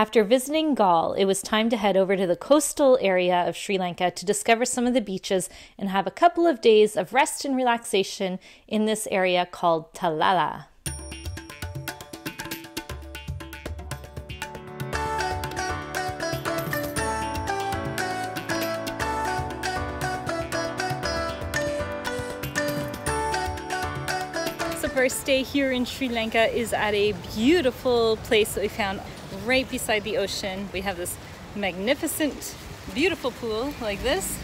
After visiting Galle, it was time to head over to the coastal area of Sri Lanka to discover some of the beaches and have a couple of days of rest and relaxation in this area called Talalla. First day here in Sri Lanka is at a beautiful place that we found right beside the ocean. We have this magnificent, beautiful pool like this.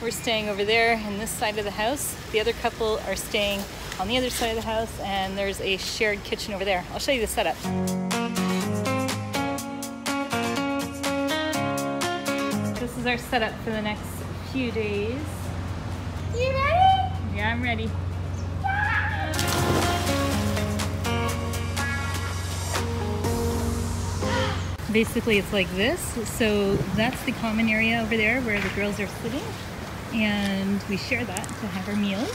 We're staying over there in this side of the house. The other couple are staying on the other side of the house and there's a shared kitchen over there. I'll show you the setup. This is our setup for the next few days. You ready? Yeah, I'm ready. Basically, it's like this. So that's the common area over there where the girls are sitting, and we share that to have our meals.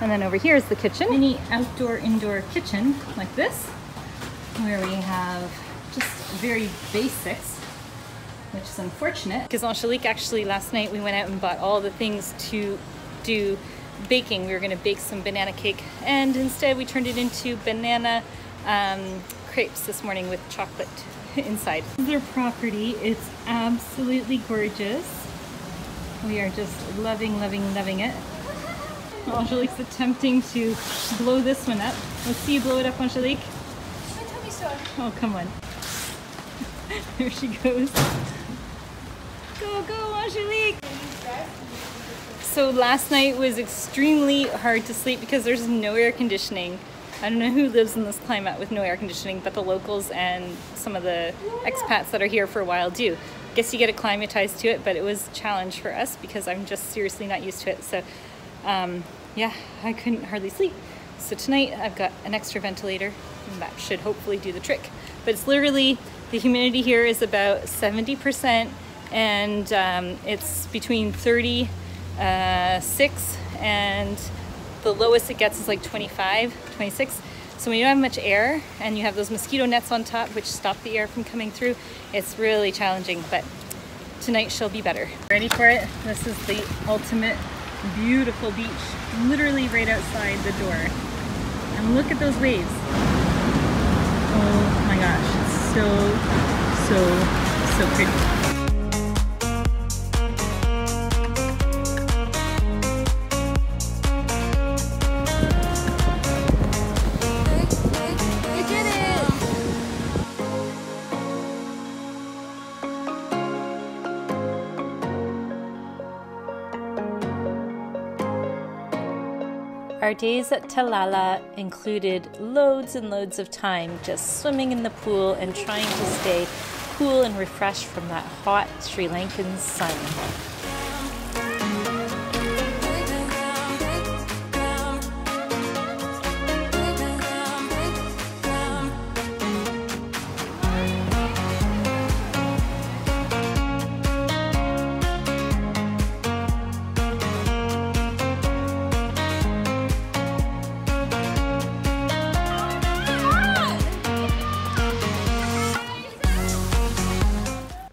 And then over here is the kitchen, mini outdoor indoor kitchen like this, where we have just very basics, which is unfortunate because Angelique actually last night we went out and bought all the things to do baking. We were going to bake some banana cake, and instead we turned it into banana um, crepes this morning with chocolate inside. Their property. It's absolutely gorgeous. We are just loving, loving, loving it. Angelique's attempting to blow this one up. Let's see you blow it up, Angelique. My tummy sore. Oh, come on. there she goes. Go, go, Angelique! So last night was extremely hard to sleep because there's no air conditioning. I don't know who lives in this climate with no air conditioning, but the locals and some of the expats that are here for a while do. I guess you get acclimatized to it, but it was a challenge for us because I'm just seriously not used to it. So, um, yeah, I couldn't hardly sleep. So tonight I've got an extra ventilator and that should hopefully do the trick. But it's literally, the humidity here is about 70% and um, it's between 36 and the lowest it gets is like 25, 26. So when you don't have much air and you have those mosquito nets on top which stop the air from coming through, it's really challenging, but tonight she'll be better. Ready for it? This is the ultimate beautiful beach, literally right outside the door. And look at those waves. Oh my gosh, it's so, so, so pretty. Our days at Talalla included loads and loads of time just swimming in the pool and trying to stay cool and refreshed from that hot Sri Lankan sun.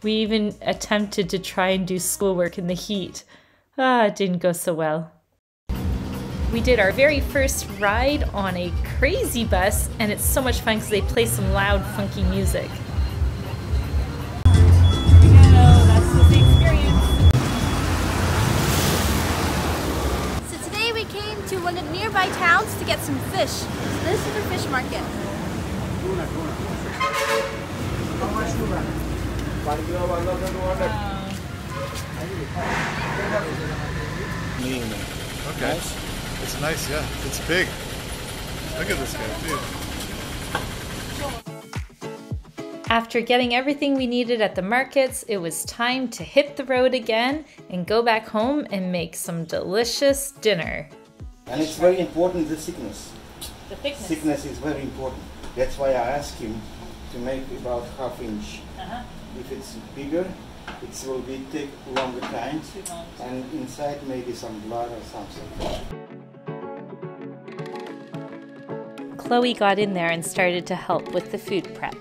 We even attempted to try and do schoolwork in the heat. Ah, it didn't go so well. We did our very first ride on a crazy bus, and it's so much fun because they play some loud, funky music. So today we came to one of the nearby towns to get some fish. So this is the fish market. Okay. It's nice, yeah. It's big. Look at this guy, dude. After getting everything we needed at the markets, it was time to hit the road again and go back home and make some delicious dinner. And it's very important the thickness. The thickness. Thickness is very important. That's why I asked him to make about half inch. Uh-huh. If it's bigger, it will be take longer time. And inside maybe some blood or something. Chloe got in there and started to help with the food prep.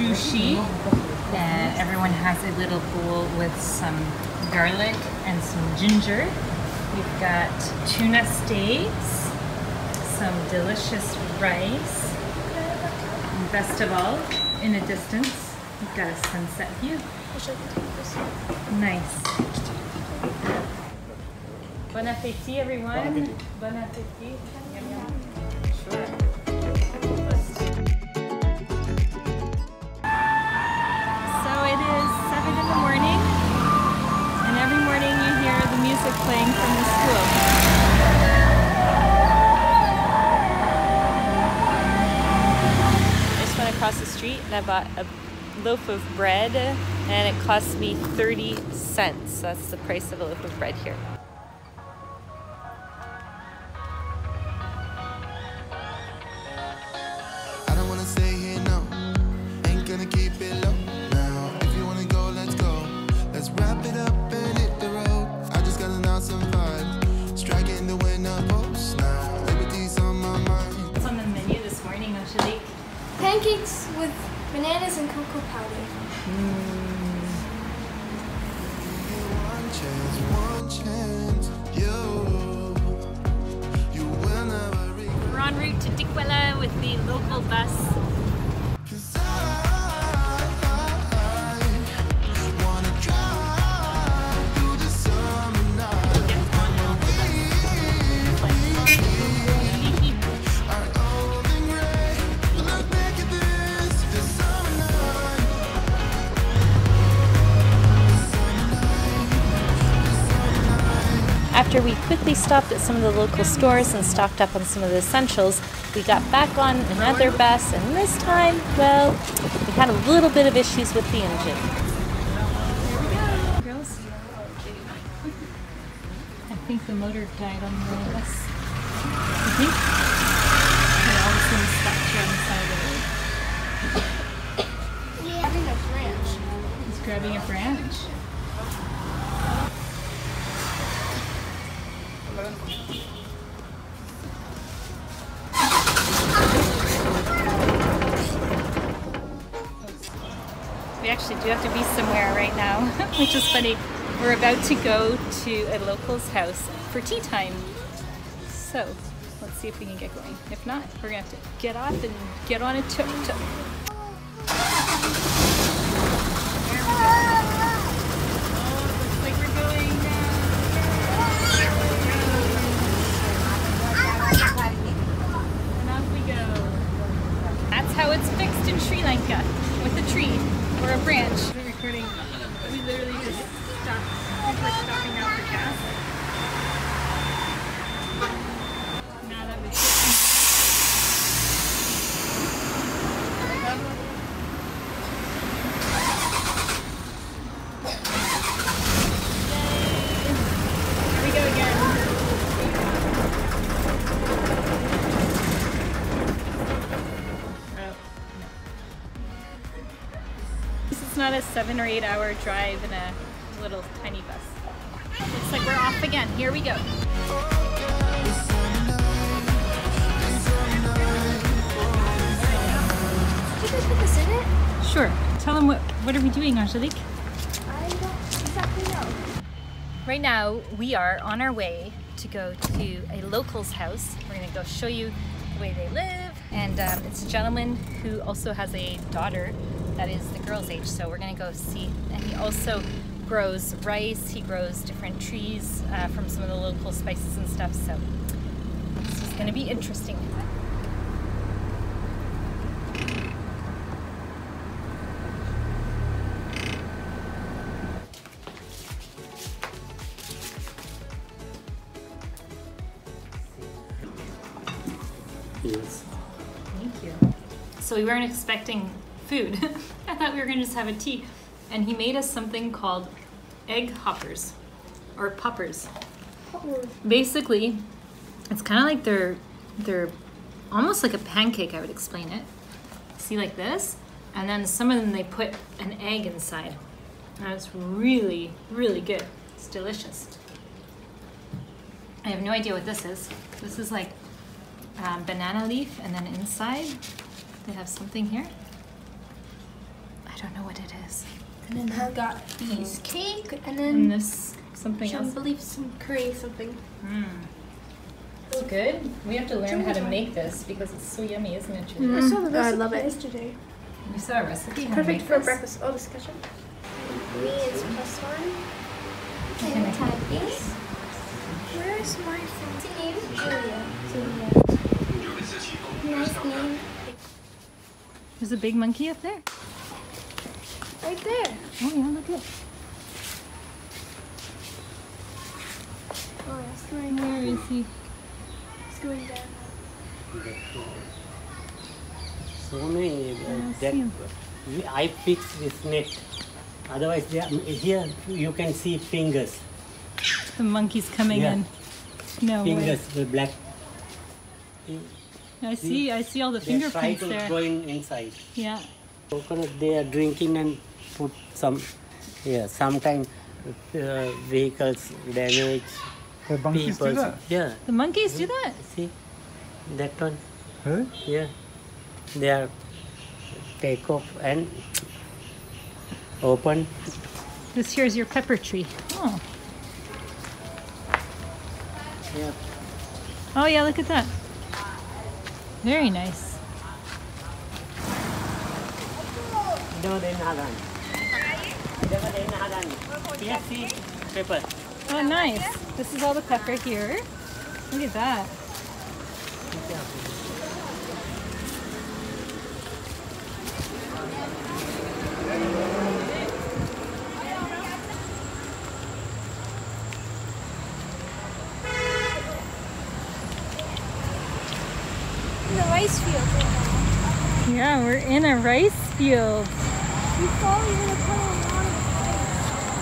Sushi, and everyone has a little bowl with some garlic and some ginger. We've got tuna steaks, some delicious rice, and best of all, in the distance, we've got a sunset view. Nice. Bon appetit, everyone. Bon appetit. Yum, yum. Sure. Music playing from the school. I just went across the street and I bought a loaf of bread, and it cost me 30 cents. That's the price of a loaf of bread here. Pancakes with bananas and cocoa powder. Regret. We're en route to Dickwella with the local bus. After we quickly stopped at some of the local stores and stocked up on some of the essentials, we got back on another bus, and this time, well, we had a little bit of issues with the engine. Girls? I think the motor died on the bus. You think? Yeah, all of a sudden stopped here on the side of the road. Yeah. Having a branch. He's grabbing a branch. We actually do have to be somewhere right now, which is funny. We're about to go to a local's house for tea time. So let's see if we can get going. If not, we're gonna have to get off and get on a tuk tuk This is not a seven or eight hour drive in a little tiny bus. Looks like we're off again. Here we go. Did you put this in it? Sure. Tell them what what are we doing, Angelique? I don't exactly know. Right now, we are on our way to go to a local's house. We're gonna go show you the way they live. And um, it's a gentleman who also has a daughter that is the girl's age. So we're gonna go see. And he also grows rice, he grows different trees uh, from some of the local spices and stuff. So this is gonna be interesting. Yes. Thank you. So we weren't expecting food. I thought we were gonna just have a tea. And he made us something called egg hoppers or poppers. Basically, it's kind of like they're they're almost like a pancake. I would explain it. See, like this, and then some of them they put an egg inside. And it's really, really good. It's delicious. I have no idea what this is. This is like um, banana leaf, and then inside they have something here. Don't know what it is. And then I got these cake, and And then this something I else. believe some curry something. Hmm. So good. We have to learn how to make this because it's so yummy, isn't it? Julia? I saw the Oh, I recipe love it. yesterday. We saw a recipe. Be perfect for this. breakfast. Oh, this ketchup. Me is plus one. Okay. And tag these. Where is my phone? What's name? Julia. Julia. Nice name. There's a big monkey up there. Right there. Oh yeah, look at. Oh, it's going Where is he? It's going down. So many uh, that see him. I fix this net. Otherwise, they are, here you can see fingers, The monkey's coming Yeah. in. No way. fingers with black. I see. I see all the They try fingerprints to there. go in inside. Yeah. Coconut they are drinking and put some. Yeah, sometimes uh, vehicles damage. The monkeys do people. that? Yeah, The monkeys do that. see that one. Really? Yeah, they are take off and open. This here's your pepper tree. Oh. Yeah. Oh yeah, look at that. Very nice. No, they nadan. Never they nadan. See, pepper. Oh nice. This is all the pepper here. Look at that. The rice field right now. Yeah, we're in a rice field. You thought you were gonna put a lot of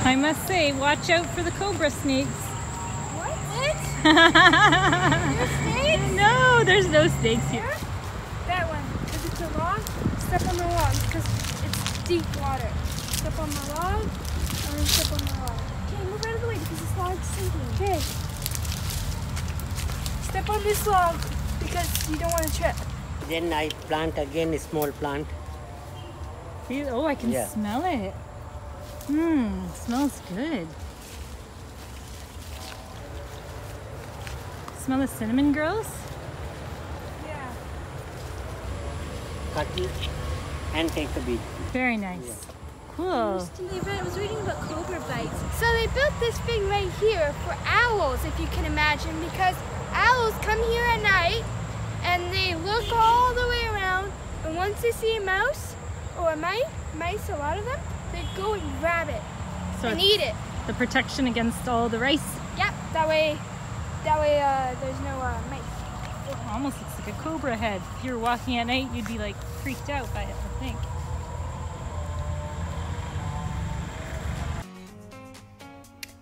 I must say, watch out for the cobra snakes. What? There's snakes? no, there's no snakes here. That one. If it's a log, step on the log because it's deep water. Step on the log, and then step on the log. Okay, move out of the way because this log's sinking. Okay. Step on this log because you don't want to trip. Then I plant again a small plant. Feel- Oh, I can Yeah. smell it. Mmm, smells good. Smell the cinnamon girls? Yeah. cut it and take the bit. Very nice. Cool. I was reading about cobra bites. So they built this thing right here for owls, if you can imagine, because owls come here at night and they look all the way around. And once they see a mouse or a mice, mice, a lot of them, they go and grab it So and it's eat it. the protection against all the rice. Yep. That way, that way, uh, there's no uh, mice. It almost looks like a cobra head. If you were walking at night, you'd be like freaked out by it, I think.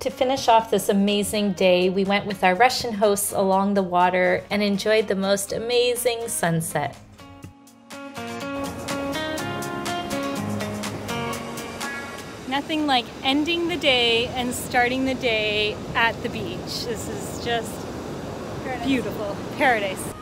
To finish off this amazing day, we went with our Russian hosts along the water and enjoyed the most amazing sunset. Nothing like ending the day and starting the day at the beach. This is just beautiful. Paradise.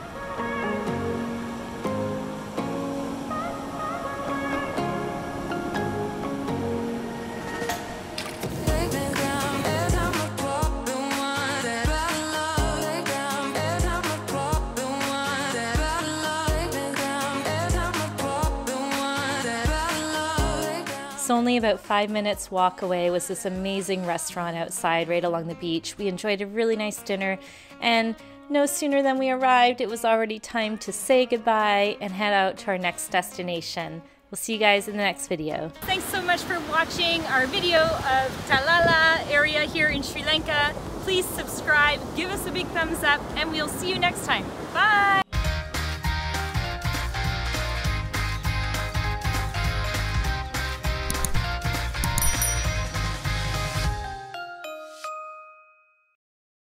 Only about five minutes walk away was this amazing restaurant outside right along the beach. We enjoyed a really nice dinner and no sooner than we arrived, it was already time to say goodbye and head out to our next destination. We'll see you guys in the next video. Thanks so much for watching our video of Talalla area here in Sri Lanka. Please subscribe, give us a big thumbs up, and we'll see you next time. Bye!